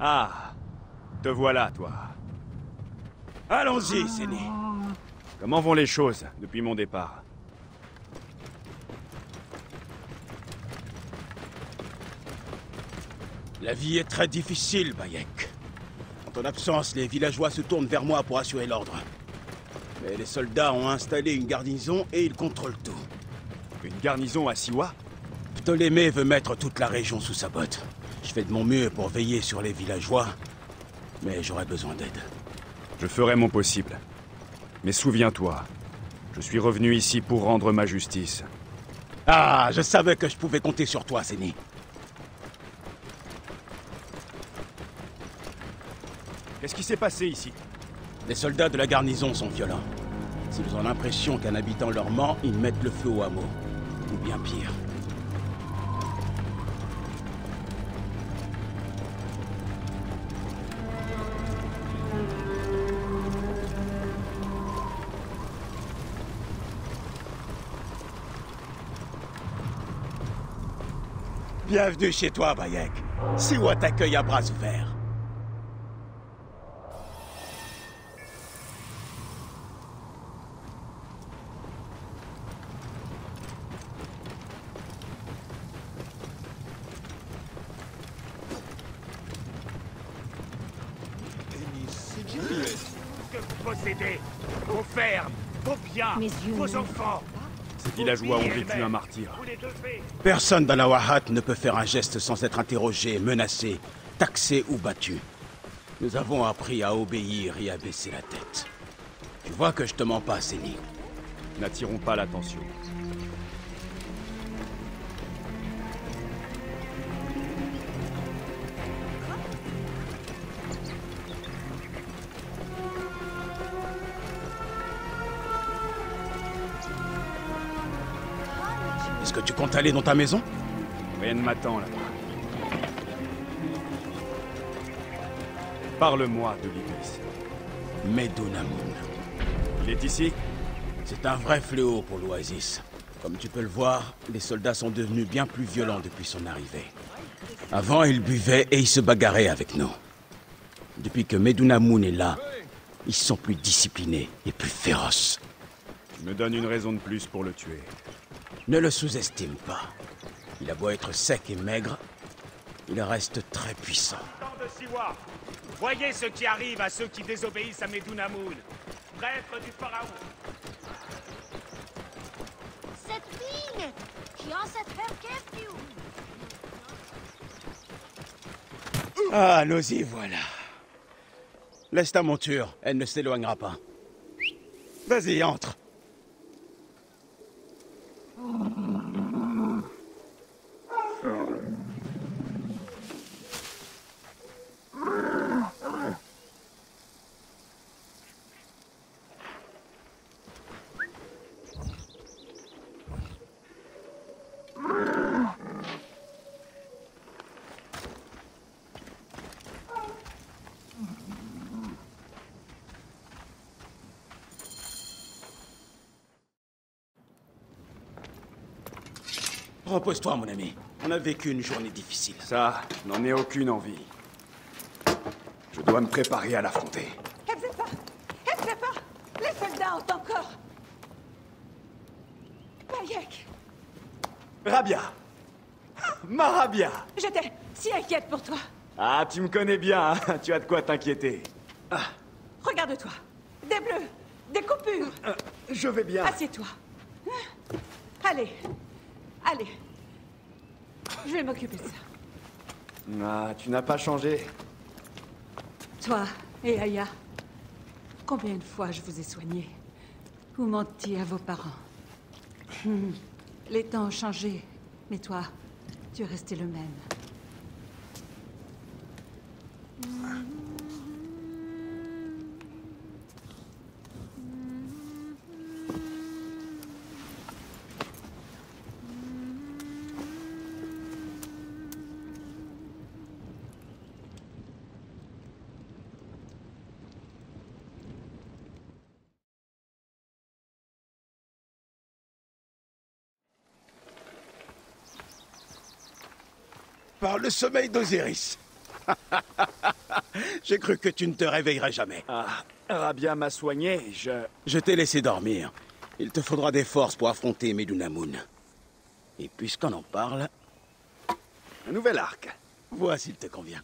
Ah, te voilà, toi. Allons-y, Séné. Comment vont les choses depuis mon départ? La vie est très difficile, Bayek. En ton absence, les villageois se tournent vers moi pour assurer l'ordre. Mais les soldats ont installé une garnison et ils contrôlent tout. Une garnison à Siwa? Ptolémée veut mettre toute la région sous sa botte. Je fais de mon mieux pour veiller sur les villageois, mais j'aurais besoin d'aide. Je ferai mon possible. Mais souviens-toi, je suis revenu ici pour rendre ma justice. Ah, je savais que je pouvais compter sur toi, Zéni. Qu'est-ce qui s'est passé ici? Les soldats de la garnison sont violents. S'ils ont l'impression qu'un habitant leur ment, ils mettent le feu au hameau. Ou bien pire. Bienvenue chez toi, Bayek. Siwa t'accueille à bras ouverts. que vous possédez, vos fermes, vos biens, vos enfants. Ces villageois ont vécu un martyr. Les. Personne dans la Wahat ne peut faire un geste sans être interrogé, menacé, taxé ou battu. Nous avons appris à obéir et à baisser la tête. Tu vois que je te mens pas, Séni. N'attirons pas l'attention. Est-ce que tu comptes aller dans ta maison? Rien ne m'attend là-bas. Parle-moi de l'Iblis. Medunamun. Il est ici? C'est un vrai fléau pour l'Oasis. Comme tu peux le voir, les soldats sont devenus bien plus violents depuis son arrivée. Avant, ils buvaient et ils se bagarraient avec nous. Depuis que Medunamun est là, ils sont plus disciplinés et plus féroces. Tu me donnes une raison de plus pour le tuer. Ne le sous-estime pas. Il a beau être sec et maigre, il reste très puissant. Temps de Siwa. Voyez ce qui arrive à ceux qui désobéissent à Medunamun. Prêtre du pharaon. Cette fille qui en cette Ah, nous y voilà. Laisse ta monture, elle ne s'éloignera pas. Vas-y, entre. Repose-toi, mon ami. On a vécu une journée difficile. Ça, je n'en ai aucune envie. Je dois me préparer à l'affronter. Elle fait pas Les soldats ont encore Bayek Rabia Marabia J'étais si inquiète pour toi. Ah, tu me connais bien, hein tu as de quoi t'inquiéter. Regarde-toi. Des bleus, des coupures. Je vais bien. Assieds-toi. Allez, allez. Je vais m'occuper de ça. Ah, tu n'as pas changé. Toi et Aya, combien de fois je vous ai soigné? Ou menti à vos parents Hmm. Les temps ont changé, mais toi, tu es resté le même. Par le sommeil d'Osiris. J'ai cru que tu ne te réveillerais jamais. Ah, Rabia m'a soigné, je... Je t'ai laissé dormir. Il te faudra des forces pour affronter Medunamun. Et puisqu'on en parle, Un nouvel arc. vois s'il te convient.